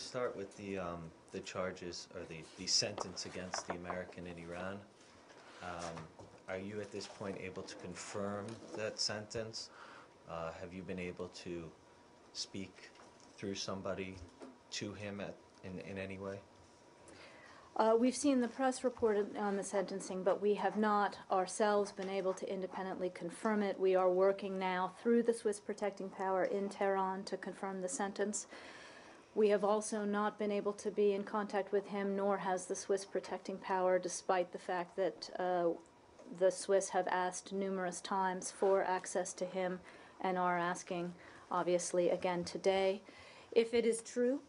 start with the, um, the charges or the, the sentence against the American in Iran? Um, Are you at this point able to confirm that sentence? Uh, Have you been able to speak through somebody to him at, in, in any way? Uh, We've seen the press report on the sentencing, but we have not ourselves been able to independently confirm it. We are working now through the Swiss protecting power in Tehran to confirm the sentence. We have also not been able to be in contact with him, nor has the Swiss protecting power, despite the fact that uh, the Swiss have asked numerous times for access to him and are asking, obviously, again today. If it is true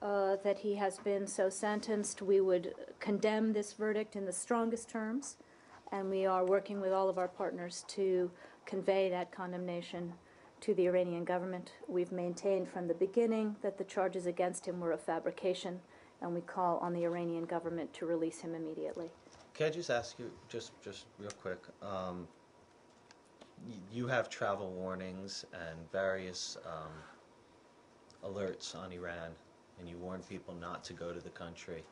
uh, that he has been so sentenced, we would condemn this verdict in the strongest terms, and we are working with all of our partners to convey that condemnation to the Iranian government. We've maintained from the beginning that the charges against him were a fabrication, and we call on the Iranian government to release him immediately. Can I just ask you, just, just real quick, um, you have travel warnings and various um, alerts on Iran, and you warn people not to go to the country.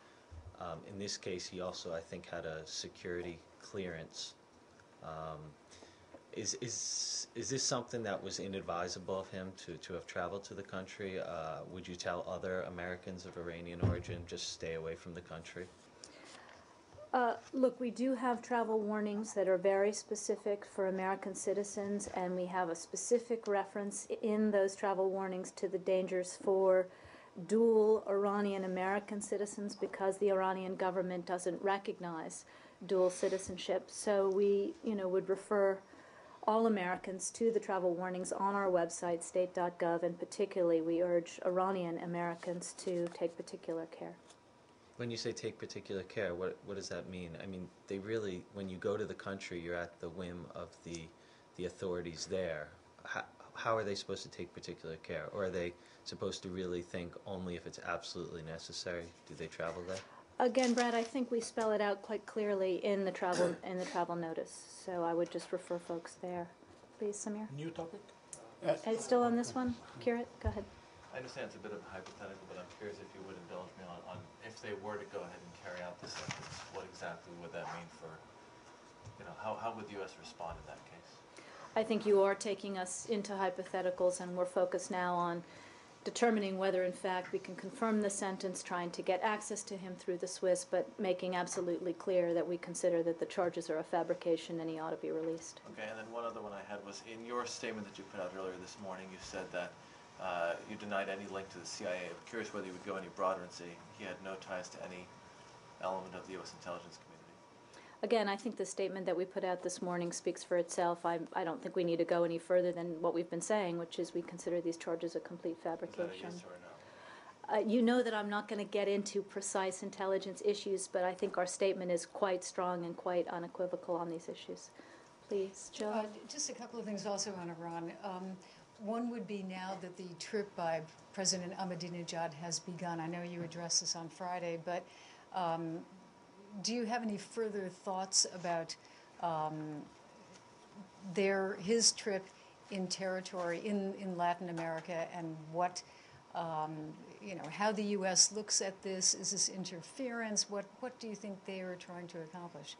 Um, in this case, he also, I think, had a security clearance. Is, is, is this something that was inadvisable of him to, to have traveled to the country? Uh, would you tell other Americans of Iranian origin just stay away from the country? Uh, look, we do have travel warnings that are very specific for American citizens, and we have a specific reference in those travel warnings to the dangers for dual Iranian American citizens because the Iranian government doesn't recognize dual citizenship. So we, you know, would refer all Americans to the travel warnings on our website, state.gov, and particularly we urge Iranian Americans to take particular care. When you say take particular care, what what does that mean? I mean, they really, when you go to the country, you're at the whim of the the authorities there. How, how are they supposed to take particular care, or are they supposed to really think only if it's absolutely necessary? Do they travel there? Again, Brad, I think we spell it out quite clearly in the travel in the travel notice. So I would just refer folks there. Please, Samir. New topic? It's still on this one? Kirit, go ahead. I understand it's a bit of a hypothetical, but I'm curious if you would indulge me on, on if they were to go ahead and carry out this sentence, what exactly would that mean for, you know, how, how would the U.S. respond in that case? I think you are taking us into hypotheticals, and we're focused now on determining whether, in fact, we can confirm the sentence, trying to get access to him through the Swiss, but making absolutely clear that we consider that the charges are a fabrication and he ought to be released. Okay, and then one other one I had was in your statement that you put out earlier this morning, you said that uh, you denied any link to the CIA. I'm curious whether you would go any broader and say he had no ties to any element of the U.S. intelligence. Again, I think the statement that we put out this morning speaks for itself. I, I don't think we need to go any further than what we've been saying, which is we consider these charges a complete Is that a fabrication. yes or no? Uh, you know that I'm not going to get into precise intelligence issues, but I think our statement is quite strong and quite unequivocal on these issues. Please, Jill. Uh, Just a couple of things also on Iran. Um, One would be now that the trip by President Ahmadinejad has begun. I know you addressed this on Friday, but um, do you have any further thoughts about um, their his trip in territory in, in Latin America and what um, you know how the U.S. looks at this? Is this interference? What what do you think they are trying to accomplish?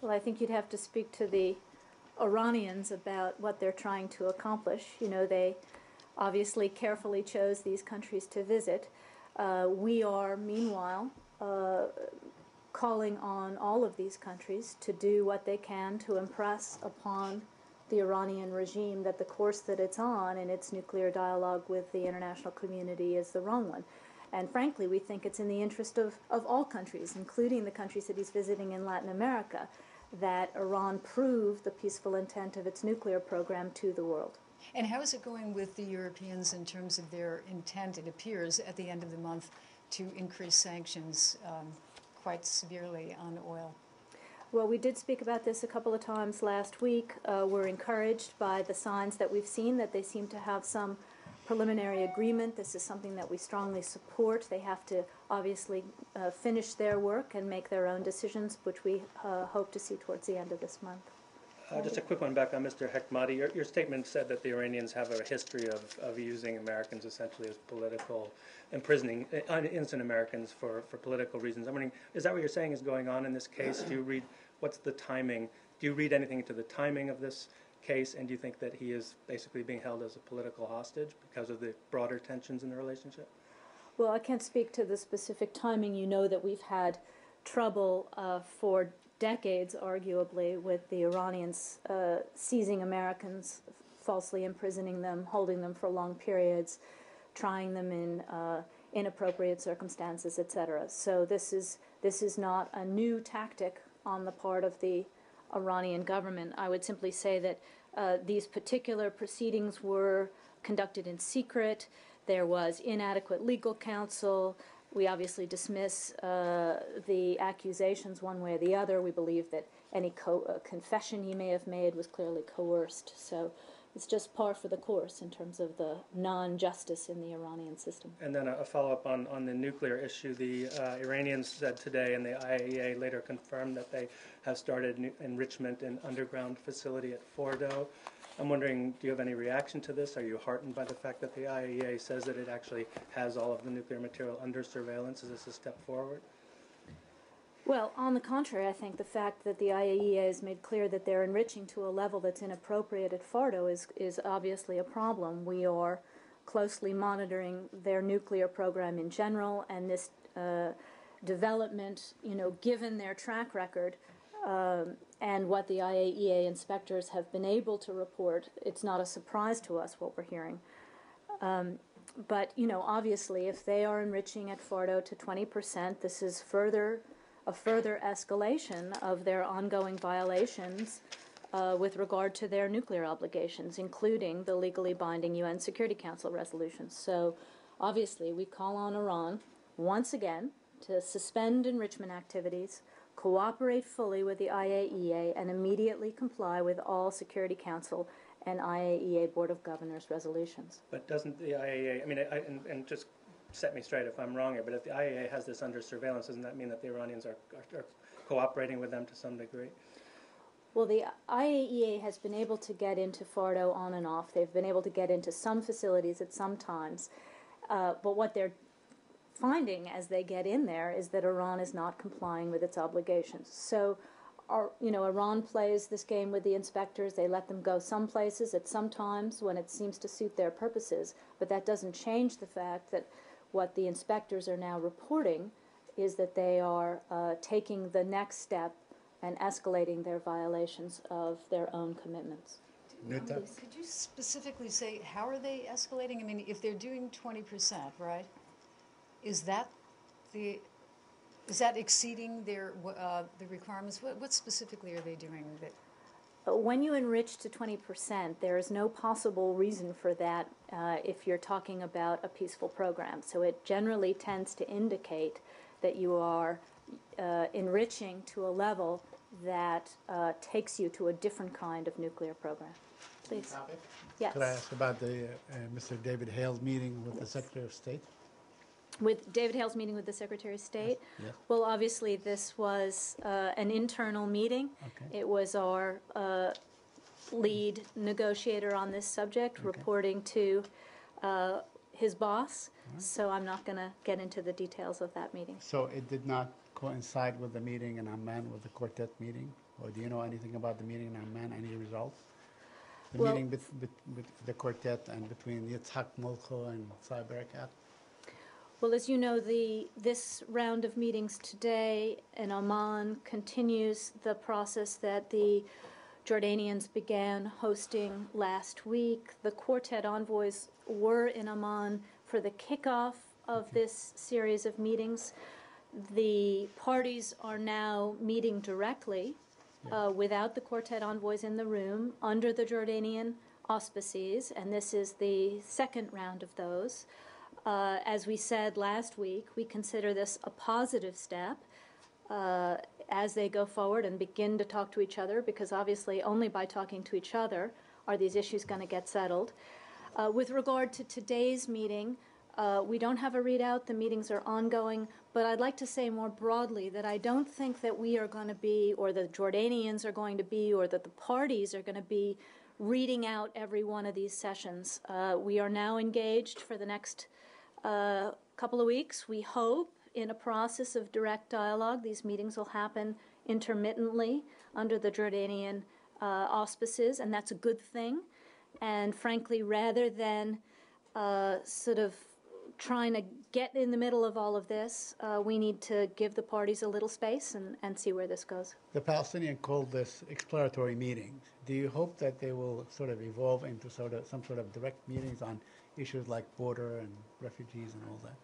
Well, I think you'd have to speak to the Iranians about what they're trying to accomplish. You know, they obviously carefully chose these countries to visit. Uh, we are, meanwhile, uh, calling on all of these countries to do what they can to impress upon the Iranian regime that the course that it's on in its nuclear dialogue with the international community is the wrong one. And frankly, we think it's in the interest of, of all countries, including the countries that he's visiting in Latin America, that Iran prove the peaceful intent of its nuclear program to the world. And how is it going with the Europeans in terms of their intent, it appears, at the end of the month to increase sanctions um, quite severely on oil? Well, we did speak about this a couple of times last week. Uh, we're encouraged by the signs that we've seen that they seem to have some preliminary agreement. This is something that we strongly support. They have to obviously uh, finish their work and make their own decisions, which we uh, hope to see towards the end of this month. Uh, Just a quick one back on Mr. Hekmati. Your, your statement said that the Iranians have a history of, of using Americans essentially as political, imprisoning uh, innocent Americans for, for political reasons. I'm wondering, is that what you're saying is going on in this case? Do you read, what's the timing? Do you read anything into the timing of this case? And do you think that he is basically being held as a political hostage because of the broader tensions in the relationship? Well, I can't speak to the specific timing. You know that we've had trouble uh, for decades, arguably, with the Iranians uh, seizing Americans, falsely imprisoning them, holding them for long periods, trying them in uh, inappropriate circumstances, etc. So this is this is not a new tactic on the part of the Iranian government. I would simply say that uh, these particular proceedings were conducted in secret. There was inadequate legal counsel. We obviously dismiss uh, the accusations one way or the other. We believe that any co- uh, confession he may have made was clearly coerced. So it's just par for the course in terms of the non justice in the Iranian system. And then a, a follow up on, on the nuclear issue. The uh, Iranians said today, and the IAEA later confirmed that they have started enrichment in underground facility at Fordo. I'm wondering, do you have any reaction to this? Are you heartened by the fact that the IAEA says that it actually has all of the nuclear material under surveillance? Is this a step forward? Well, on the contrary, I think the fact that the IAEA has made clear that they're enriching to a level that's inappropriate at Fardo is, is obviously a problem. We are closely monitoring their nuclear program in general, and this uh, development, you know, given their track record um, and what the IAEA inspectors have been able to report, it's not a surprise to us what we're hearing. Um, but, you know, obviously, if they are enriching at Fardo to 20%, this is further a further escalation of their ongoing violations uh, with regard to their nuclear obligations, including the legally binding UN Security Council resolutions. So, obviously, we call on Iran once again to suspend enrichment activities, cooperate fully with the IAEA, and immediately comply with all Security Council and IAEA Board of Governors resolutions. But doesn't the IAEA, I mean, I, and, and just set me straight if I'm wrong here, but if the IAEA has this under surveillance, doesn't that mean that the Iranians are, are, are cooperating with them to some degree? Well, the IAEA has been able to get into Fardo on and off. They've been able to get into some facilities at some times. Uh, but what they're finding as they get in there is that Iran is not complying with its obligations. So, our, you know, Iran plays this game with the inspectors. They let them go some places at some times when it seems to suit their purposes. But that doesn't change the fact that what the inspectors are now reporting is that they are uh, taking the next step and escalating their violations of their own commitments. Could you specifically say, how are they escalating? I mean, if they're doing 20%, right? Is that the, is that exceeding their, uh, the requirements? What, what specifically are they doing that? Uh, When you enrich to 20%, there is no possible reason for that uh, if you're talking about a peaceful program. So it generally tends to indicate that you are uh, enriching to a level that uh, takes you to a different kind of nuclear program. Please. Yes. Could I ask about the uh, Mr. David Hale's meeting with the Secretary of State? With David Hale's meeting with the Secretary of State? Yes. Well, obviously, this was uh, an internal meeting. Okay. It was our uh, lead negotiator on this subject reporting to uh, his boss. So I'm not going to get into the details of that meeting. So it did not coincide with the meeting in Amman, with the quartet meeting? Or do you know anything about the meeting in Amman, any results? The Well- meeting with, with, with the quartet and between Yitzhak Molcho and Saeb Erekat? Well, as you know, the this round of meetings today in Amman continues the process that the Jordanians began hosting last week. The quartet envoys were in Amman for the kickoff of this series of meetings. The parties are now meeting directly uh, without the quartet envoys in the room under the Jordanian auspices, and this is the second round of those. Uh, as we said last week, we consider this a positive step uh, as they go forward and begin to talk to each other, because obviously, only by talking to each other are these issues going to get settled. Uh, with regard to today's meeting, uh, we don't have a readout. The meetings are ongoing, But I'd like to say more broadly that I don't think that we are going to be, or the Jordanians are going to be, or that the parties are going to be reading out every one of these sessions. Uh, we are now engaged for the next uh, couple of weeks, we hope, in a process of direct dialogue. These meetings will happen intermittently under the Jordanian uh, auspices, and that's a good thing. And frankly, rather than uh, sort of trying to get in the middle of all of this, uh, we need to give the parties a little space and, and see where this goes. The Palestinian called this exploratory meetings. Do you hope that they will sort of evolve into sort of some sort of direct meetings on issues like border and refugees and all that?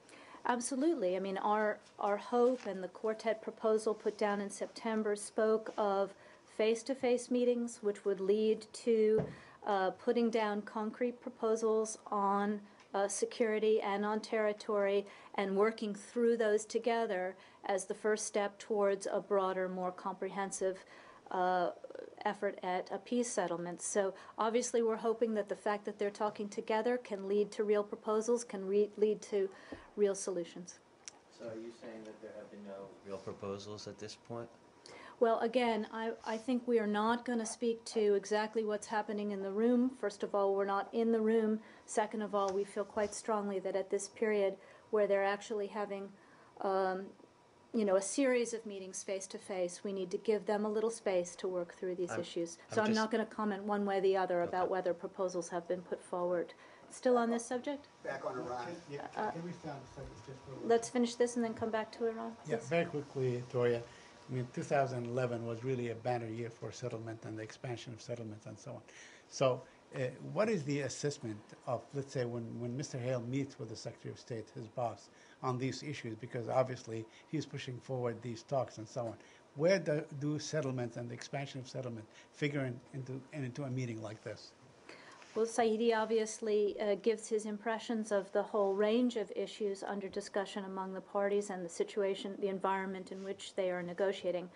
Absolutely. I mean, our, our hope and the quartet proposal put down in September spoke of face to face meetings, which would lead to uh, putting down concrete proposals on uh, security and on territory and working through those together as the first step towards a broader, more comprehensive uh, effort at a peace settlement. So obviously, we're hoping that the fact that they're talking together can lead to real proposals, can re- lead to real solutions. So are you saying that there have been no real proposals at this point? Well, again, I, I think we are not going to speak to exactly what's happening in the room. First of all, we're not in the room. Second of all, we feel quite strongly that at this period where they're actually having, um, you know, a series of meetings face to face, we need to give them a little space to work through these I'm- issues. I'm So I'm not going to comment one way or the other about whether proposals have been put forward. Still on this subject? Back on Iran. Yeah, Uh, can we stay on the subject just for a little? Let's finish this and then come back to Iran. Yeah, very quickly, Toria. I mean, 2011 was really a banner year for settlement and the expansion of settlements and so on. So, what is the assessment of, let's say, when, when Mr. Hale meets with the Secretary of State, his boss, on these issues? Because obviously he's pushing forward these talks and so on. Where do, do settlements and the expansion of settlement figure in, into, into a meeting like this? Well, Saidi obviously uh, gives his impressions of the whole range of issues under discussion among the parties and the situation, the environment in which they are negotiating.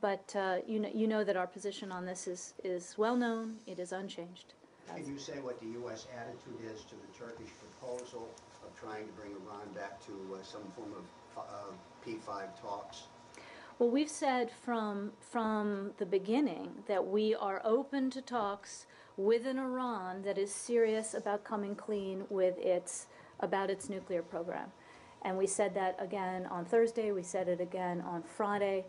But uh, you, know, you know that our position on this is, is well known, it is unchanged. Can you say what the U.S. attitude is to the Turkish proposal of trying to bring Iran back to uh, some form of uh, P5 talks? Well, we've said from, from the beginning that we are open to talks with an Iran that is serious about coming clean with its, about its nuclear program. And we said that again on Thursday, we said it again on Friday.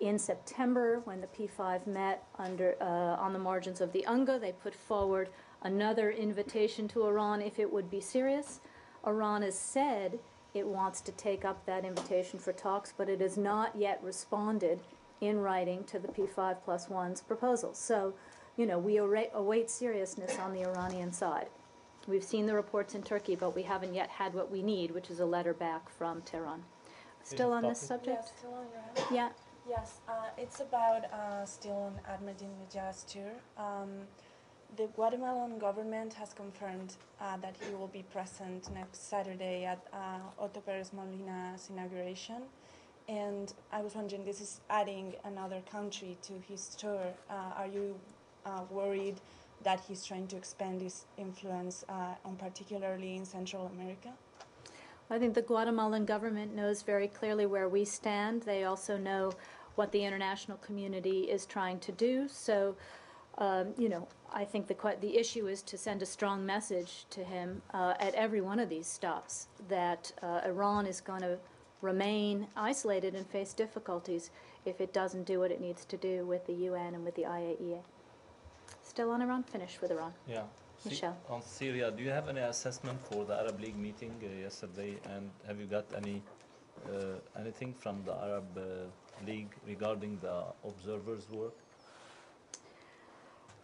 In September, when the P5 met under, uh, on the margins of the UNGA, they put forward another invitation to Iran if it would be serious. Iran has said it wants to take up that invitation for talks, but it has not yet responded in writing to the P5 plus one's proposal. So, you know, we await, await seriousness on the Iranian side. We've seen the reports in Turkey, but we haven't yet had what we need, which is a letter back from Tehran. Still on this subject? Yes, still on Iran. Yeah. Yes, uh, it's about uh, still on Ahmadinejad's tour. Um, the Guatemalan government has confirmed uh, that he will be present next Saturday at uh, Otto Perez Molina's inauguration. And I was wondering, this is adding another country to his tour. Uh, are you uh, worried that he's trying to expand his influence, on particularly in Central America? I think the Guatemalan government knows very clearly where we stand. They also know what the international community is trying to do. So, um, you know, I think the the issue is to send a strong message to him uh, at every one of these stops that uh, Iran is going to remain isolated and face difficulties if it doesn't do what it needs to do with the UN and with the IAEA. Still on Iran? finish with Iran. Yeah. Michelle. On Syria, do you have any assessment for the Arab League meeting uh, yesterday? And have you got any uh, anything from the Arab uh, League regarding the observers' work?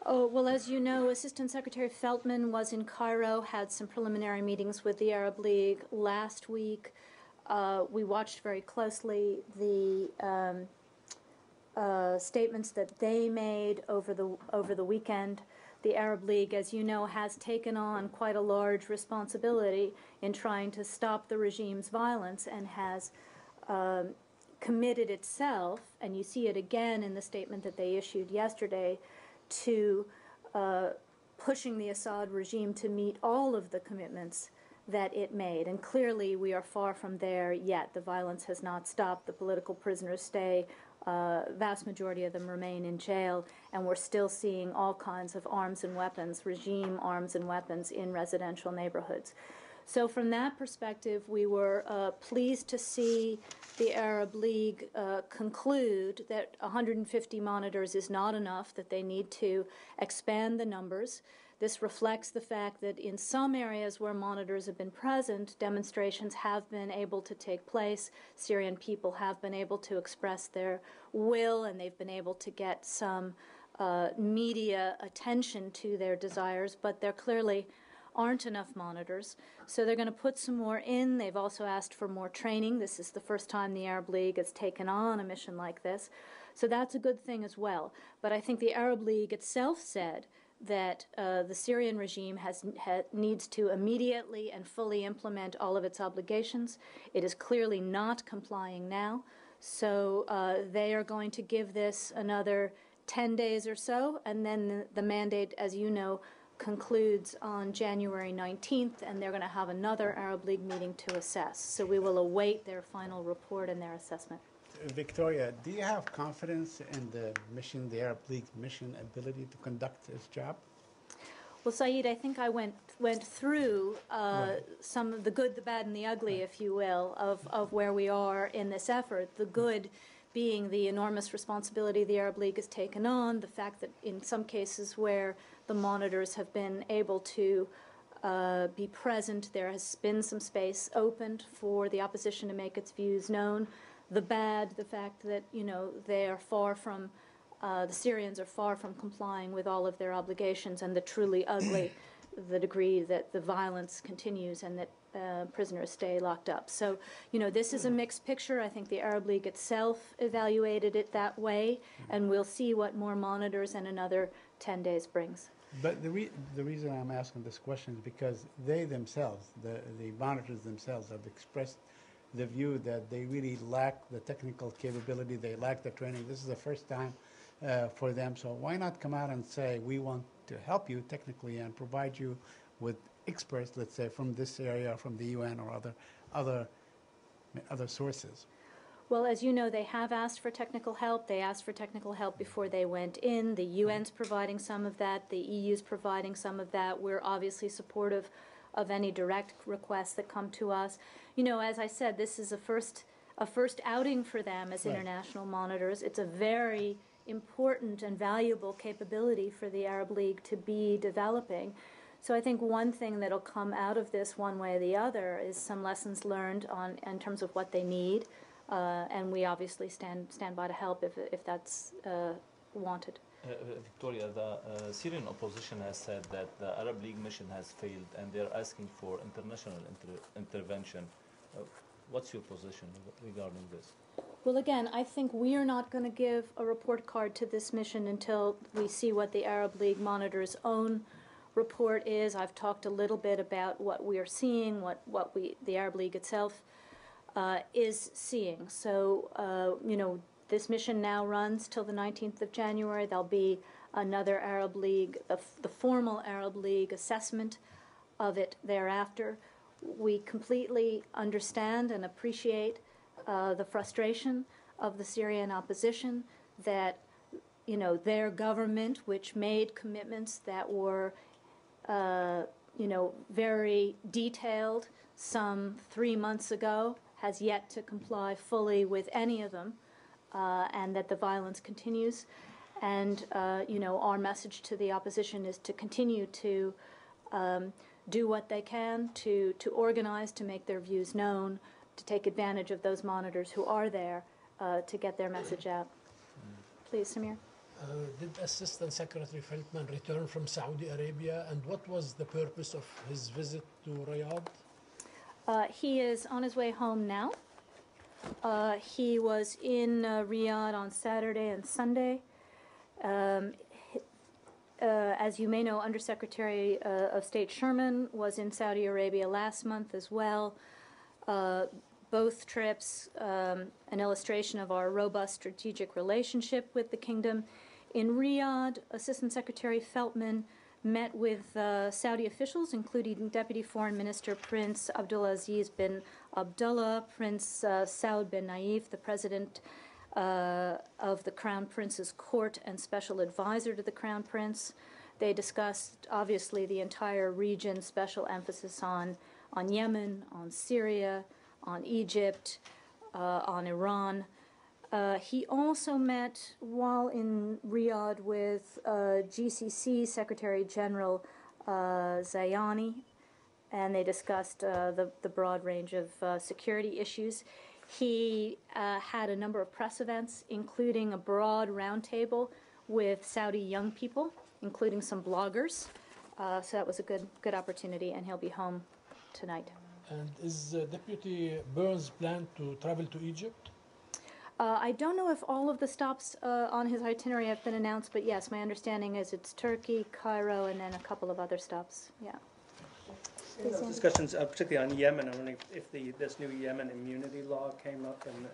Oh, well, as you know, Assistant Secretary Feltman was in Cairo, had some preliminary meetings with the Arab League last week. Uh, we watched very closely the um, uh, statements that they made over the over the weekend. The Arab League, as you know, has taken on quite a large responsibility in trying to stop the regime's violence and has um, committed itself, and you see it again in the statement that they issued yesterday, to uh, pushing the Assad regime to meet all of the commitments that it made. And clearly, we are far from there yet. The violence has not stopped. The political prisoners stay. Uh, vast majority of them remain in jail, and we're still seeing all kinds of arms and weapons, regime arms and weapons, in residential neighborhoods. So, from that perspective, we were uh, pleased to see the Arab League uh, conclude that 150 monitors is not enough, that they need to expand the numbers. This reflects the fact that in some areas where monitors have been present, demonstrations have been able to take place. Syrian people have been able to express their will, and they've been able to get some uh, media attention to their desires, but there clearly aren't enough monitors. So they're going to put some more in. They've also asked for more training. This is the first time the Arab League has taken on a mission like this. So that's a good thing as well. But I think the Arab League itself said that uh, the Syrian regime has ha, needs to immediately and fully implement all of its obligations. It is clearly not complying now, so uh, they are going to give this another 10 days or so, and then the, the mandate, as you know, concludes on January 19th, and they're going to have another Arab League meeting to assess. So we will await their final report and their assessment. Victoria, do you have confidence in the mission, the Arab League's mission ability to conduct its job? Well, Saeed, I think I went went through uh, Right. some of the good, the bad, and the ugly, if you will, of, of where we are in this effort. The good being the enormous responsibility the Arab League has taken on, the fact that in some cases where the monitors have been able to uh, be present, there has been some space opened for the opposition to make its views known. The bad, the fact that you know they are far from uh, the Syrians are far from complying with all of their obligations, and the truly ugly, the degree that the violence continues and that uh, prisoners stay locked up. So, you know, this is a mixed picture. I think the Arab League itself evaluated it that way, and we'll see what more monitors and another 10 days brings. But the, re- the reason I'm asking this question is because they themselves, the, the monitors themselves, have expressed the view that they really lack the technical capability, they lack the training. This is the first time uh, for them, so why not come out and say, we want to help you technically and provide you with experts, let's say, from this area, from the UN or other, other, other sources? Well, as you know, they have asked for technical help. They asked for technical help before they went in. The UN's providing some of that. The EU's providing some of that. We're obviously supportive of any direct requests that come to us. You know, as I said, this is a first a first outing for them as Right. international monitors. It's a very important and valuable capability for the Arab League to be developing. So I think one thing that'll come out of this, one way or the other, is some lessons learned on in terms of what they need, uh, and we obviously stand stand by to help if if that's uh, wanted. Uh, uh, Victoria, the uh, Syrian opposition has said that the Arab League mission has failed and they're asking for international inter- intervention. Uh, what's your position regarding this? Well, again, I think we are not going to give a report card to this mission until we see what the Arab League monitor's own report is. I've talked a little bit about what we are seeing, what, what we the Arab League itself uh, is seeing. So, you know, this mission now runs till the 19th of January. There'll be another Arab League, the, the formal Arab League assessment of it thereafter. We completely understand and appreciate uh, the frustration of the Syrian opposition that, you know, their government, which made commitments that were, uh, you know, very detailed some three months ago, has yet to comply fully with any of them, uh, and that the violence continues. And, uh, you know, our message to the opposition is to continue to um, do what they can to, to organize, to make their views known, to take advantage of those monitors who are there uh, to get their message out. Please, Samir. Uh, did Assistant Secretary Feltman return from Saudi Arabia, and what was the purpose of his visit to Riyadh? Uh, he is on his way home now. Uh, he was in uh, Riyadh on Saturday and Sunday. Um, uh, as you may know, Undersecretary uh, of State Sherman was in Saudi Arabia last month as well. Uh, both trips, um, an illustration of our robust strategic relationship with the kingdom. In Riyadh, Assistant Secretary Feltman met with uh, Saudi officials, including Deputy Foreign Minister Prince Abdulaziz bin Abdullah, Prince uh, Saud bin Naif, the President uh, of the Crown Prince's Court and Special Advisor to the Crown Prince. They discussed, obviously, the entire region, special emphasis on, on Yemen, on Syria, on Egypt, uh, on Iran. Uh, he also met while in Riyadh with uh, GCC Secretary General uh, Zayani, and they discussed uh, the, the broad range of uh, security issues. He had a number of press events, including a broad roundtable with Saudi young people, including some bloggers. Uh, so that was a good good opportunity, and he'll be home tonight. And is uh, Deputy Burns planned to travel to Egypt? Uh, I don't know if all of the stops uh, on his itinerary have been announced, but yes, my understanding is it's Turkey, Cairo, and then a couple of other stops. Yeah. In those discussions, uh, particularly on Yemen, I'm wondering if- if the, this new Yemen immunity law came up and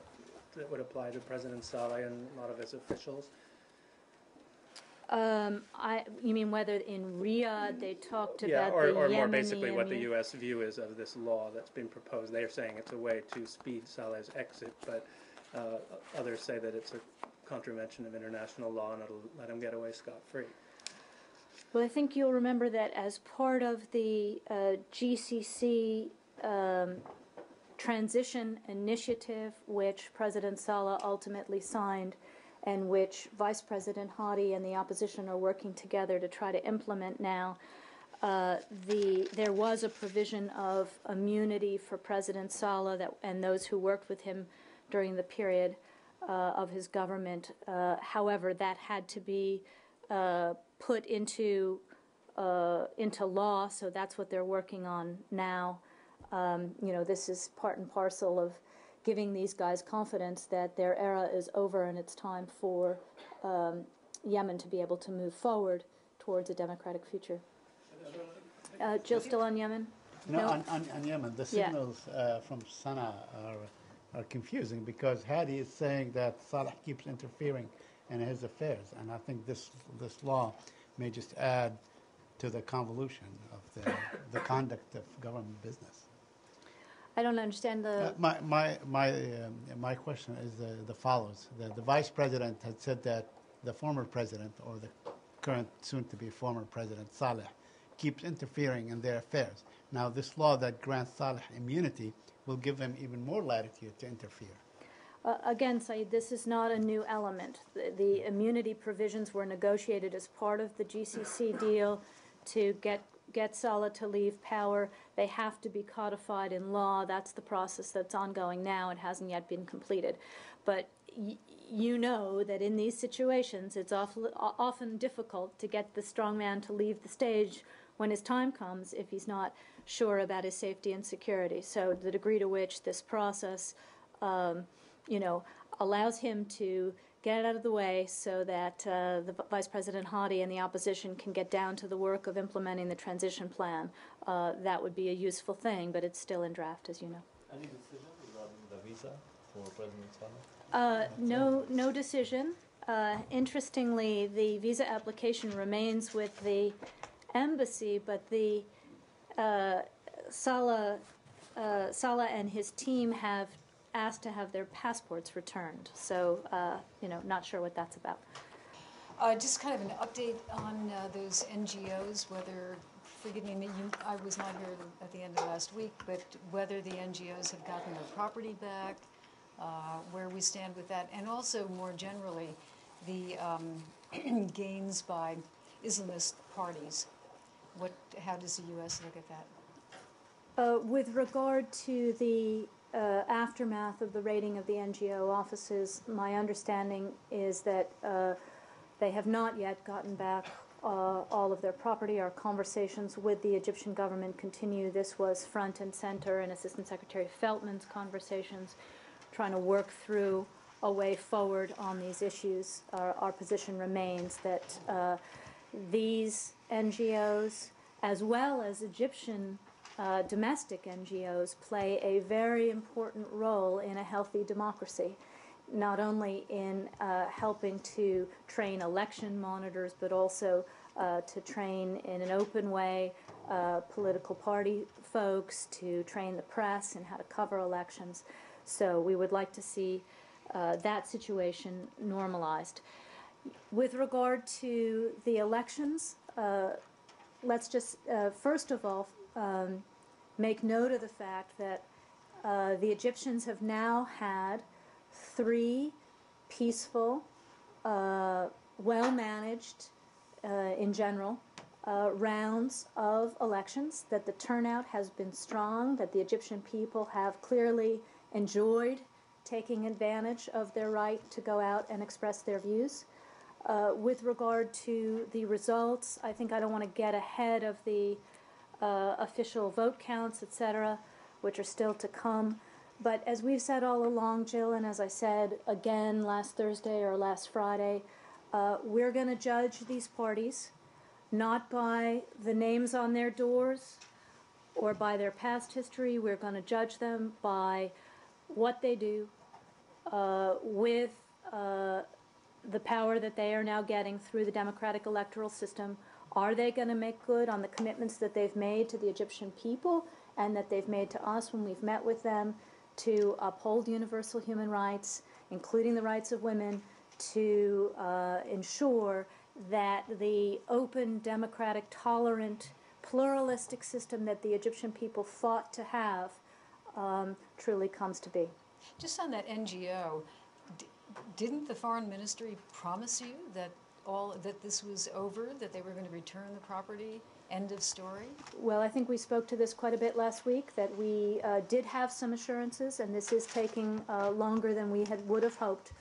that would apply to President Saleh and a lot of his officials. Um, I, you mean whether in Riyadh they talked Yeah, about or, the or Yemeni more basically what the U.S. view is of this law that's been proposed. They're saying it's a way to speed Saleh's exit, but uh, others say that it's a contravention of international law and it'll let him get away scot-free. Well, I think you'll remember that as part of the uh, GCC um, transition initiative, which President Saleh ultimately signed, and which Vice President Hadi and the opposition are working together to try to implement now. Uh, the there was a provision of immunity for President Saleh that, and those who worked with him during the period uh, of his government. Uh, however, that had to be uh, put into uh, into law, so that's what they're working on now. Um, you know, this is part and parcel of giving these guys confidence that their era is over and it's time for um, Yemen to be able to move forward towards a democratic future. Uh, Jill, still on Yemen? No, No. On, on, on Yemen, the Yeah. signals uh, from Sana'a are, are confusing because Hadi is saying that Saleh keeps interfering in his affairs, and I think this this law may just add to the convolution of the, the conduct of government business. I don't understand the. Uh, my my my um, my question is the, the follows: the, the vice president had said that the former president or the current, soon-to-be former president Saleh keeps interfering in their affairs. Now, this law that grants Saleh immunity will give them even more latitude to interfere. Uh, again, Saeed, this is not a new element. The, the immunity provisions were negotiated as part of the GCC deal to get get Saleh to leave power. They have to be codified in law. That's the process that's ongoing now. It hasn't yet been completed, but. Y- you know that in these situations, it's awful, often difficult to get the strong man to leave the stage when his time comes if he's not sure about his safety and security. So, the degree to which this process um, you know, allows him to get it out of the way so that uh, the Vice President Hadi and the opposition can get down to the work of implementing the transition plan. Uh, that would be a useful thing, but it's still in draft, as you know. Any decision regarding the visa for President Saleh? Uh, no, no decision. Uh, interestingly, the visa application remains with the embassy, but the uh, Saleh, uh, Saleh and his team have asked to have their passports returned. So, uh, you know, not sure what that's about. Uh, just kind of an update on uh, those NGOs, whether, forgive me, you, I was not here at the end of last week, but whether the NGOs have gotten their property back, uh, where we stand with that, and also more generally, the um, gains by Islamist parties. What, how does the U.S. look at that? Uh, with regard to the uh, aftermath of the raiding of the NGO offices, my understanding is that uh, they have not yet gotten back uh, all of their property. Our conversations with the Egyptian government continue. This was front and center in Assistant Secretary Feltman's conversations, trying to work through a way forward on these issues. Our, our position remains that uh, these NGOs, as well as Egyptian uh, domestic NGOs, play a very important role in a healthy democracy, not only in uh, helping to train election monitors, but also uh, to train in an open way uh, political party folks, to train the press in how to cover elections. So we would like to see uh, that situation normalized. With regard to the elections, uh, let's just, uh, first of all, um, make note of the fact that uh, the Egyptians have now had three peaceful, uh, well managed, uh, in general, uh, rounds of elections, that the turnout has been strong, that the Egyptian people have clearly enjoyed taking advantage of their right to go out and express their views. Uh, with regard to the results, I think I don't want to get ahead of the uh, official vote counts, et cetera, which are still to come. But as we've said all along, Jill, and as I said again last Thursday or last Friday, uh, we're going to judge these parties not by the names on their doors or by their past history. We're going to judge them by what they do uh, with uh, the power that they are now getting through the democratic electoral system. Are they going to make good on the commitments that they've made to the Egyptian people and that they've made to us when we've met with them to uphold universal human rights, including the rights of women, to uh, ensure that the open, democratic, tolerant, pluralistic system that the Egyptian people fought to have um, truly comes to be. Just on that NGO, didn't the foreign ministry promise you that all that this was over, that they were going to return the property? End of story. Well, I think we spoke to this quite a bit last week, that we uh, did have some assurances, and this is taking uh, longer than we had, would have hoped.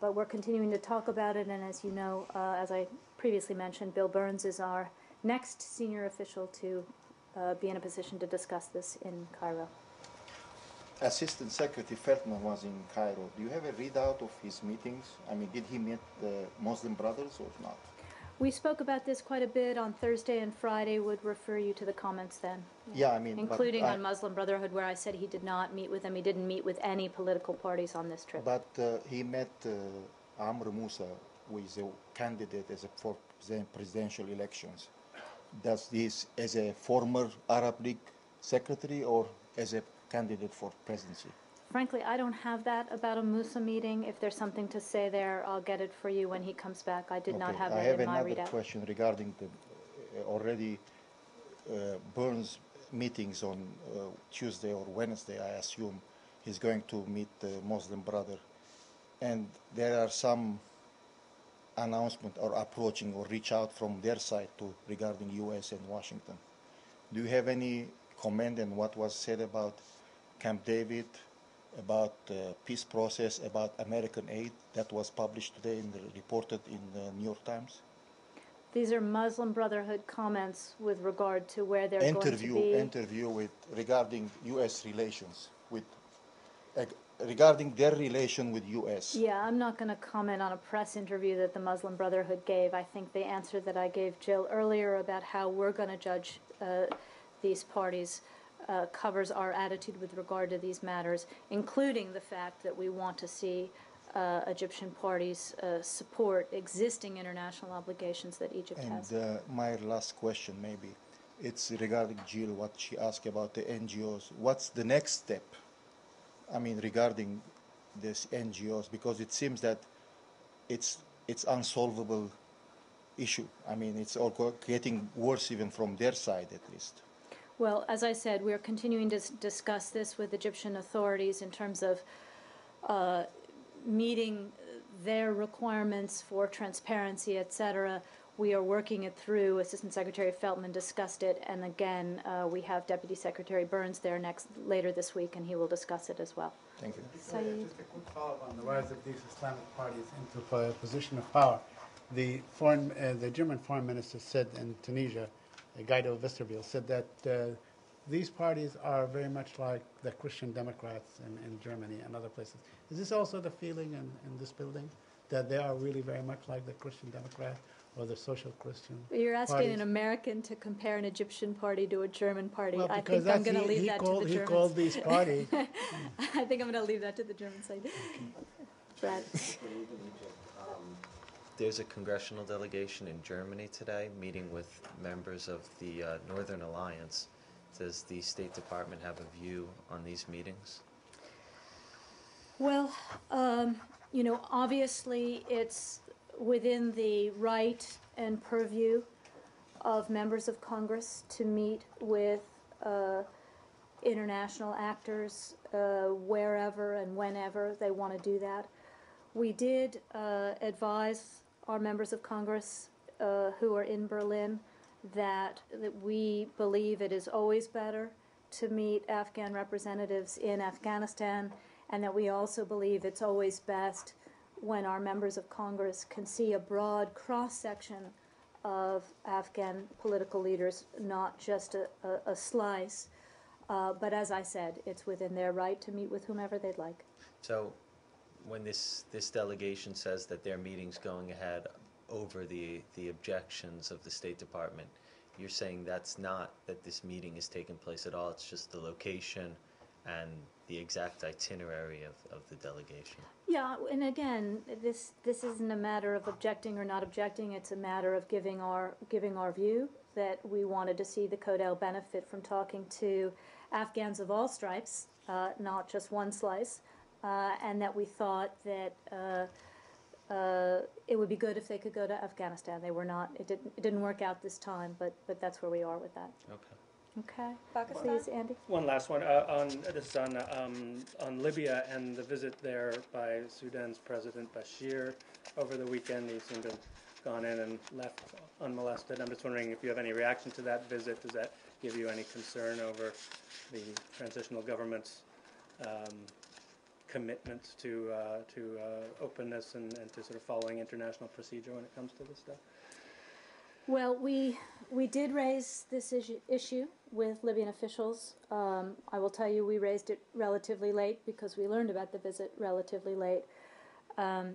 But we're continuing to talk about it, and as you know, uh, as I previously mentioned, Bill Burns is our next senior official to uh, be in a position to discuss this in Cairo. Assistant Secretary Feltman was in Cairo. Do you have a readout of his meetings? I mean, did he meet the Muslim Brothers or not? We spoke about this quite a bit on Thursday and Friday, would refer you to the comments then. Yeah, I mean, Including I- on Muslim Brotherhood, where I said he did not meet with them. He didn't meet with any political parties on this trip. But uh, he met uh, Amr Musa, who is a candidate as a for presiden- presidential elections. Does this as a former Arab League secretary or as a candidate for presidency? Frankly, I don't have that about a Musa meeting. If there's something to say there, I'll get it for you when he comes back. I did not Okay, have I that have in my another readout. question regarding the uh, already uh, Burns meetings on uh, Tuesday or Wednesday. I assume he's going to meet the Muslim brother, and there are some announcement or approaching or reach out from their side to regarding U.S. and Washington. Do you have any comment on what was said about Camp David, about uh, peace process, about American aid that was published today and reported in the New York Times? These are Muslim Brotherhood comments with regard to where they're interview going to be. interview with regarding U.S. relations with uh, regarding their relation with U.S. Yeah, I'm not going to comment on a press interview that the Muslim Brotherhood gave. I think the answer that I gave Jill earlier about how we're going to judge uh, these parties uh, covers our attitude with regard to these matters, including the fact that we want to see uh, Egyptian parties uh, support existing international obligations that Egypt has. And uh, my last question, maybe, it's regarding Jill. What she asked about the NGOs. What's the next step? I mean, regarding this NGOs, because it seems that it's it's unsolvable issue. I mean, it's all getting worse even from their side, at least. Well, as I said, we're continuing to discuss this with Egyptian authorities in terms of uh, meeting their requirements for transparency, et cetera. We are working it through. Assistant Secretary Feltman discussed it, and again, uh, we have Deputy Secretary Burns there next later this week, and he will discuss it as well. Thank you. Saeed. Just a quick follow-up on the rise of these Islamic parties into a position of power. The foreign, uh, the German foreign minister said in Tunisia, Guido Westerwelle, said that uh, these parties are very much like the Christian Democrats in, in Germany and other places. Is this also the feeling in, in this building, that they are really very much like the Christian Democrat or the social Christian? You're asking parties? an American to compare an Egyptian party to a German party. Well, I think I'm going to leave he that called- to the Germans. he called these parties. I think I'm going to leave that to the German side. Brad. There's a congressional delegation in Germany today meeting with members of the uh, Northern Alliance. Does the State Department have a view on these meetings? Well, um, you know, obviously, it's within the right and purview of members of Congress to meet with uh, international actors uh, wherever and whenever they want to do that. We did uh, advise our members of Congress uh, who are in Berlin that, that we believe it is always better to meet Afghan representatives in Afghanistan, and that we also believe it's always best when our members of Congress can see a broad cross section of Afghan political leaders, not just a, a, a slice. Uh, but as I said, it's within their right to meet with whomever they'd like. So, when this this delegation says that their meeting's going ahead over the the objections of the State Department, you're saying that's not that this meeting is taking place at all. It's just the location and the exact itinerary of, of the delegation. Yeah, and again, this this isn't a matter of objecting or not objecting. It's a matter of giving our giving our view that we wanted to see the Codel benefit from talking to Afghans of all stripes, uh, not just one slice, uh, and that we thought that. Uh, uh, it would be good if they could go to Afghanistan. They were not. It didn't. It didn't work out this time, but but that's where we are with that. Okay. Okay. Pakistan? Please, Andy. One last one, uh, on, this is on, um, on Libya and the visit there by Sudan's President Bashir over the weekend. He seemed to have gone in and left unmolested. I'm just wondering if you have any reaction to that visit. Does that give you any concern over the transitional government's um, commitment to, uh, to uh, openness and, and to sort of following international procedure when it comes to this stuff? Well, we we did raise this issue, issue with Libyan officials. Um, I will tell you, we raised it relatively late because we learned about the visit relatively late. Um,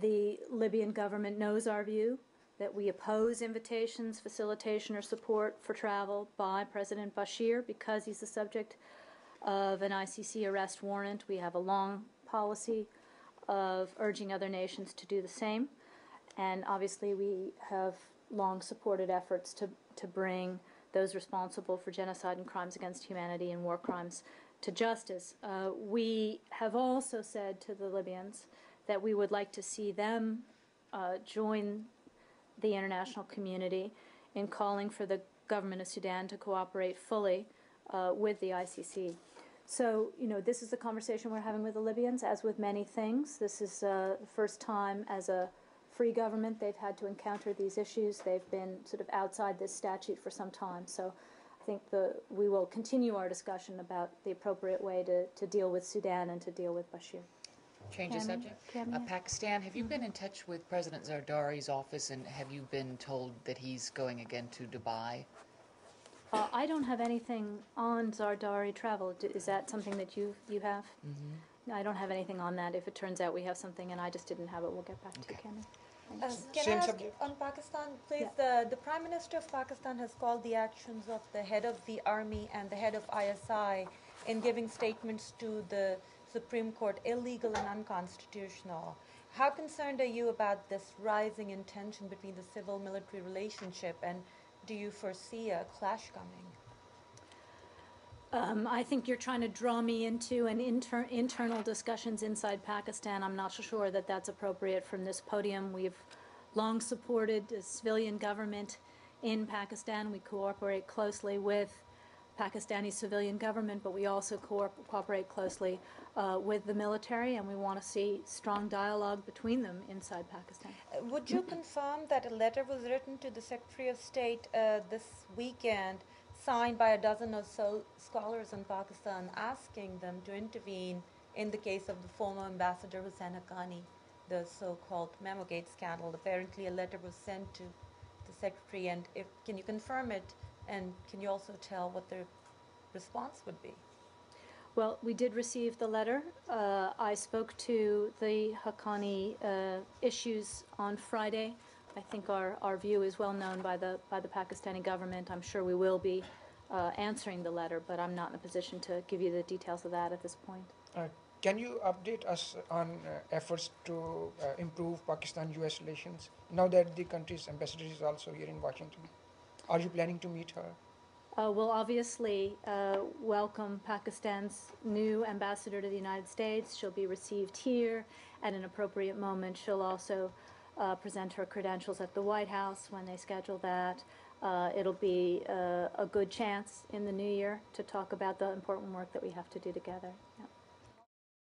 the Libyan government knows our view that we oppose invitations, facilitation, or support for travel by President Bashir because he's the subject of an ICC arrest warrant. We have a long policy of urging other nations to do the same. And obviously, we have long supported efforts to, to bring those responsible for genocide and crimes against humanity and war crimes to justice. Uh, we have also said to the Libyans that we would like to see them uh, join the international community in calling for the government of Sudan to cooperate fully uh, with the ICC. So, you know, this is the conversation we're having with the Libyans, as with many things. This is uh, the first time as a free government they've had to encounter these issues. They've been sort of outside this statute for some time. So I think the, we will continue our discussion about the appropriate way to, to deal with Sudan and to deal with Bashir. Change of subject. Uh, Pakistan, have you been in touch with President Zardari's office and have you been told that he's going again to Dubai? Uh, I don't have anything on Zardari travel. D- Is that something that you you have? Mm-hmm. I don't have anything on that. If it turns out we have something and I just didn't have it, we'll get back to you, Okay. Cami. Uh, can Same I ask subject. on Pakistan, please? The, the Prime Minister of Pakistan has called the actions of the head of the army and the head of ISI in giving statements to the Supreme Court illegal and unconstitutional. How concerned are you about this rising in tension between the civil military relationship and do you foresee a clash coming? Um, I think you're trying to draw me into an inter- internal discussions inside Pakistan. I'm not sure that that's appropriate from this podium. We've long supported the civilian government in Pakistan. We cooperate closely with Pakistani civilian government, but we also co- cooperate closely uh, with the military, and we want to see strong dialogue between them inside Pakistan. Uh, Would you confirm that a letter was written to the Secretary of State uh, this weekend, signed by a dozen or so scholars in Pakistan, asking them to intervene in the case of the former ambassador Husain Haqqani, the so-called Memogate scandal? Apparently, a letter was sent to the Secretary, and if can you confirm it, and can you also tell what the response would be? Well, we did receive the letter. Uh, I spoke to the Haqqani uh, issues on Friday. I think our, our view is well known by the by the Pakistani government. I'm sure we will be uh, answering the letter, but I'm not in a position to give you the details of that at this point. Uh, Can you update us on uh, efforts to uh, improve Pakistan-U.S. relations now that the country's ambassador is also here in Washington? Are you planning to meet her? Uh, we'll obviously uh, welcome Pakistan's new ambassador to the United States. She'll be received here. At an appropriate moment, she'll also uh, present her credentials at the White House when they schedule that. Uh, it'll be uh, a good chance in the new year to talk about the important work that we have to do together. Yeah.